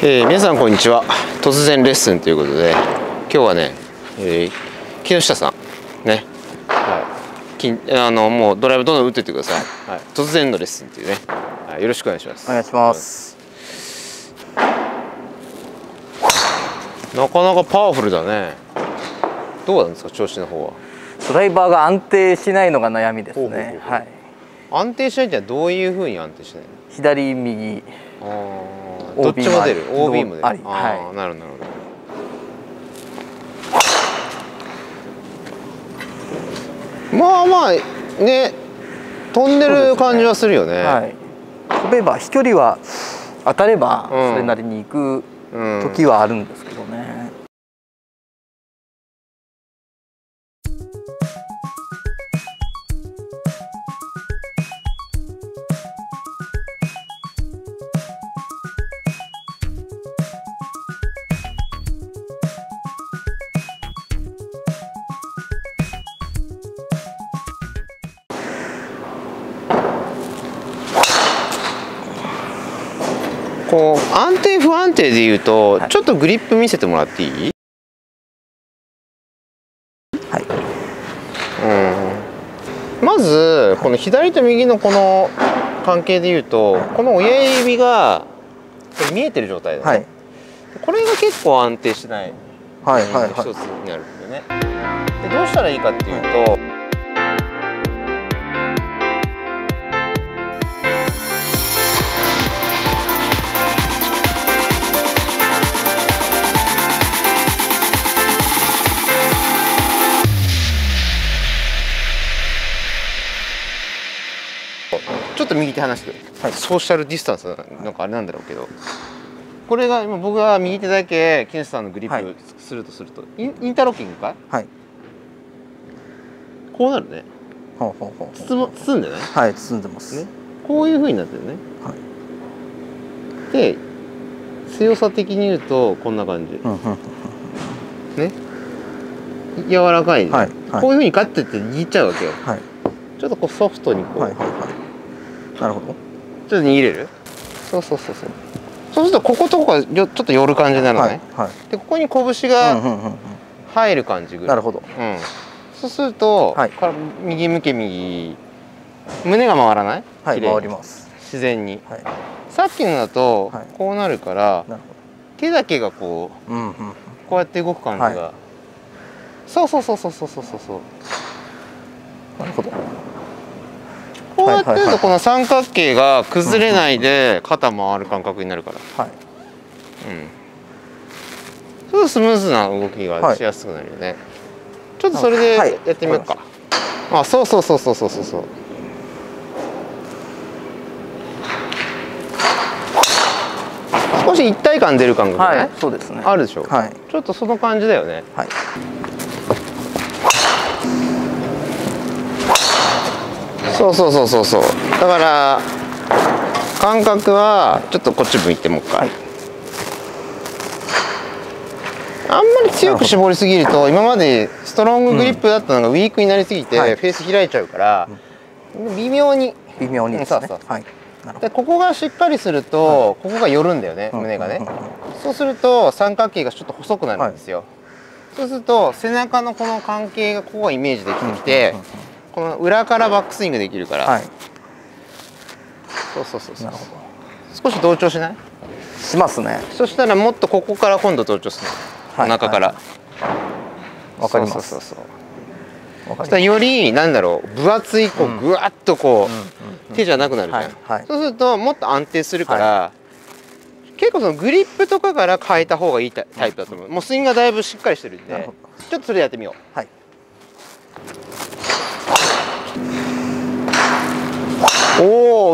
えー、皆さんこんにちは。突然レッスンということで今日はね、えー、木下さんね、はい、きあのもうドライブどんどん打ってってください、はい、突然のレッスンっていうね、はい、よろしくお願いします。お願いします。なかなかパワフルだね。どうなんですか調子の方は。ドライバーが安定しないのが悩みですね。はい。安定しないってのはどういうふうに安定しないの？左右。ああどっちも出る。OB も出る。あり。あはあなるほどなるまあまあね飛んでる感じはするよね。はい。飛べば飛距離は当たればそれなりに行く時はあるんですけこう安定不安定でいうと、はい、ちょっとグリップ見せてもらっていい？はい。うん。まずこの左と右のこの関係でいうとこの親指が見えてる状態だね、はい、これが結構安定しない、一つになるんだよね。でどうしたらいいかっていうと、右手離して、はい、ソーシャルディスタンスなんかあれなんだろうけど。これが今僕が右手だけ木下さんのグリップするとすると、はい、インターロッキングか？はい。こうなるね。ほうほうほう包む包んでない？はい包んでます。ね。こういうふうになってるね。はい。で強さ的に言うとこんな感じ、うんうんね。柔らかいね、はいはい、こういうふうにガッてって握っちゃうわけよ、はい、ちょっとこうソフトにこう、はいはいはいなるほど。ちょっと握れる？そうそうそうそう。そうするとこことここがちょっと寄る感じになるのね、はいはい、でここに拳が入る感じぐらい、なるほど、うん、そうすると、はい、右向け右。胸が回らない？はい回ります。自然に、はい、さっきのだとこうなるから、なるほど。手だけがこう、うんうん、こうやって動く感じが、はい、そうそうそうそうそうそうそう。なるほど。こうやってるとこの三角形が崩れないで肩回る感覚になるから、はい。うん、そうスムーズな動きがしやすくなるよね、はい、ちょっとそれでやってみようか、はい、あそうそうそうそうそうそうそう。少し一体感出る感覚ね、はい、そうですね。あるでしょ、はい、ちょっとその感じだよね、はいそうそうそうそうそう。だから感覚はちょっとこっち向いてもう一回、はい、あんまり強く絞りすぎると今までストロンググリップだったのがウィークになりすぎてフェース開いちゃうから、微妙に。微妙にですね、はい。でここがしっかりすると、ここが寄るんだよね、胸がね、そうすると三角形がちょっと細くなるんですよ、そうすると背中のこの関係がここがイメージできてきて、この裏からバックスイングできるから、はい、そうそうそうそう。少し同調しない？しますね。そしたらもっとここから今度同調する、はい、お腹から。わ、はい、かります。そうそうそうそしたらよりなんだろう分厚いこうぐわっとこう、手じゃなくなるじゃん、はい、そうするともっと安定するから、結構そのグリップとかから変えた方がいいタイプだと思う、もうスイングがだいぶしっかりしてるんでちょっとそれやってみよう。はい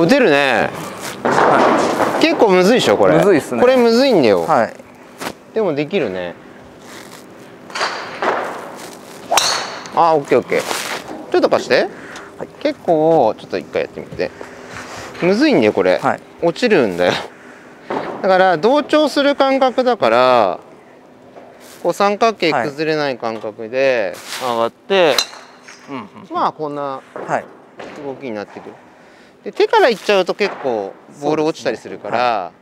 打てるね、はい、結構むずいでしょこれ。むずいっすね。これむずいんだよ、はい、でもできるね。あーオッケーオッケー。ちょっと貸して、はい、結構ちょっと一回やってみて。むずいんだよこれ、はい、落ちるんだよ。だから同調する感覚だからこう三角形崩れない感覚で上がって、はい、まあこんな動きになってくる、で手からいっちゃうと結構ボール落ちたりするから、ねは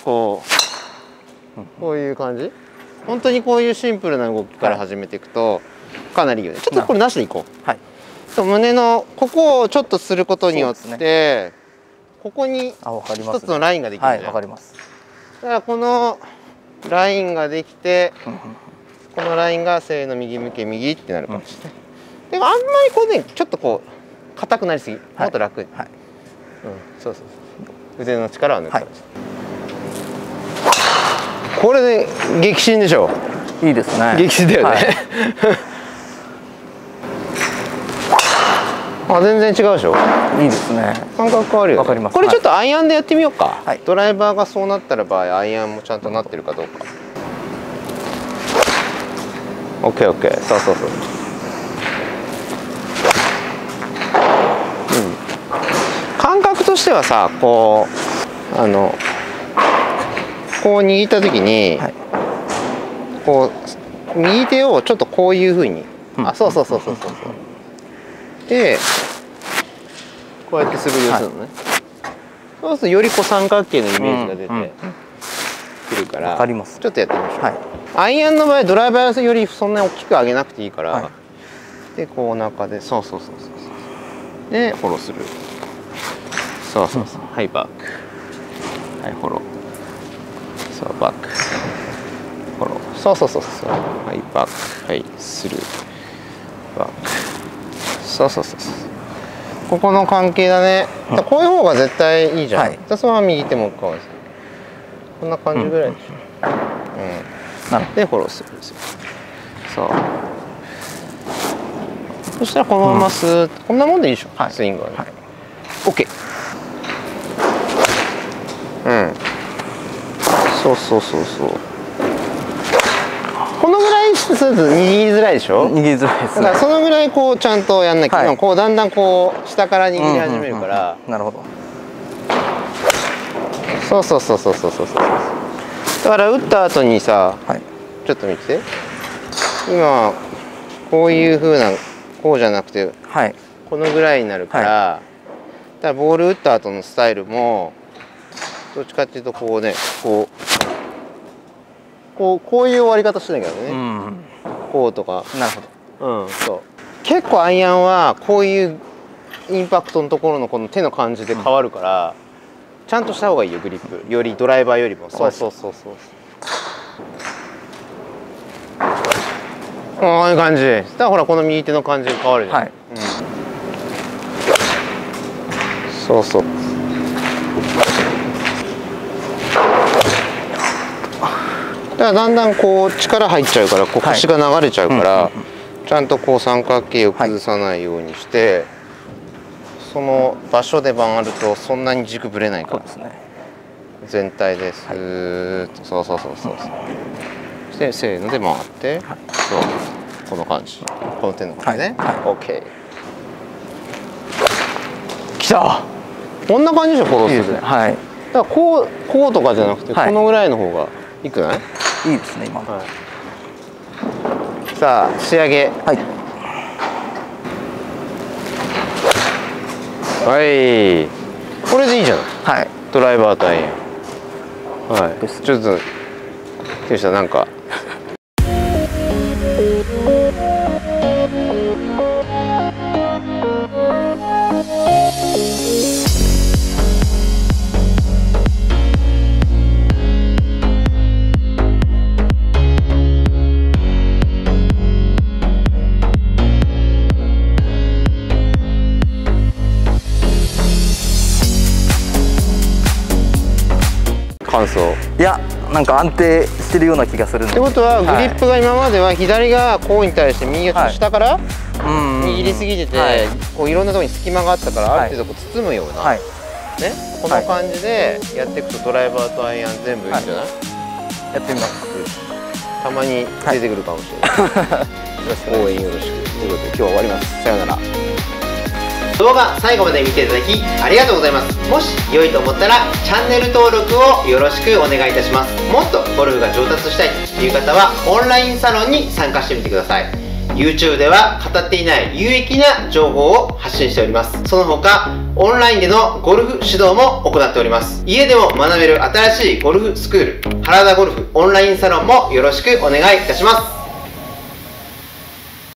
い、こうこういう感じ？本当にこういうシンプルな動きから始めていくと、かなりいいよね。ちょっとこれなしでいこう。はい。胸のここをちょっとすることによって、ね、ここに一つのラインができるじゃん、はい、かります。だからこのラインができてこのラインがせーの右向け右ってなるかもしれない、うん、でもあんまりこうねちょっとこう硬くなりすぎ、はい、もっと楽。に、はい、うん、そうそうそう腕の力を抜く、はい、これで激震でしょ？いいですね。激震だよね、あ全然違うでしょ？いいですね。感覚変わるよ、ね、かります。これちょっとアイアンでやってみようか、はい、ドライバーがそうなったら場合アイアンもちゃんとなってるかどうか。OKOK そうそうそううん感覚としてはさこうあのこう握った時に、はい、こう右手をちょっとこういうふうに、うん、あそうそうそうそうそう。そうでこうやって素振りをするのね、はい、そうするとよりこう三角形のイメージが出てくるから、うんうん、ちょっとやってみましょう、はい、アイアンの場合ドライバーよりそんなに大きく上げなくていいから、はい、でこう中でそうそうそうそうそう。でフォローするそうそうそう、はいバックはいフォローそうバック。フォローそうそうそうそう。はいバック。はいスルーバック。そうそうそうそう。ここの関係だね、うん、こういう方が絶対いいじゃん、はい、そのまま右手もかわいそうこんな感じぐらいでしょ、うん、うん、でフォローするんですよ。そう。そしたらこのままスーッと、うん、こんなもんでいいでしょ、はい、スイングはね、はい、OK うんそうそうそうそう。このぐらいすると握りづらいでしょ？握りづらいです、ね、だからそのぐらいこうちゃんとやんなきゃ、はい、こうだんだんこう下から握り始めるから、なるほど。そうそうそうそうそうそうだから打った後にさ、はい、ちょっと見て。今こういうふうなこうじゃなくて、はい、このぐらいになるから、はい、だからボール打った後のスタイルもどっちかっていうとこうねこうこうこういう終わり方してんだけどね、うん、こうとか。なるほど、うん、そう。結構アイアンはこういうインパクトのところのこの手の感じで変わるから、うん、ちゃんとした方がいいよグリップ。よりドライバーよりも。そうそうそうそう。ああいう感じ。だからほらこの右手の感じが変わるじゃん、はい。うん、そうそうだからだんだんこう力入っちゃうからこう腰が流れちゃうから、ちゃんとこう三角形を崩さないようにして、その場所で曲がるとそんなに軸ぶれないから、ね、全体です、はい、そうそうそうそうそう。してせーので回って、はい、そう。この感じ。この手の感じね、はい、OK きた。こんな感じでしょフォローするはい。だからこうこうとかじゃなくて、このぐらいの方がいいくない？いいですね今、はい、さあ仕上げ。はい。はい。これでいいじゃないはい。ドライバーとアイアンはいちょっとよしなんか感想。いやなんか安定してるような気がするってことはグリップが今までは左がこうに対して右が下から握りすぎてて、はい、こういろんなところに隙間があったからある程度こう包むような、はい、ね、この感じでやっていくとドライバーとアイアン全部いいんじゃな。い、はい、やってみます。たまに出てくるかもしれない、応援よろしく。ということで今日は終わります。さようなら動画最後まで見ていただきありがとうございます。もし良いと思ったらチャンネル登録をよろしくお願いいたします。もっとゴルフが上達したいという方はオンラインサロンに参加してみてください。YouTube では語っていない有益な情報を発信しております。その他オンラインでのゴルフ指導も行っております。家でも学べる新しいゴルフスクール原田ゴルフオンラインサロンもよろしくお願いいたします。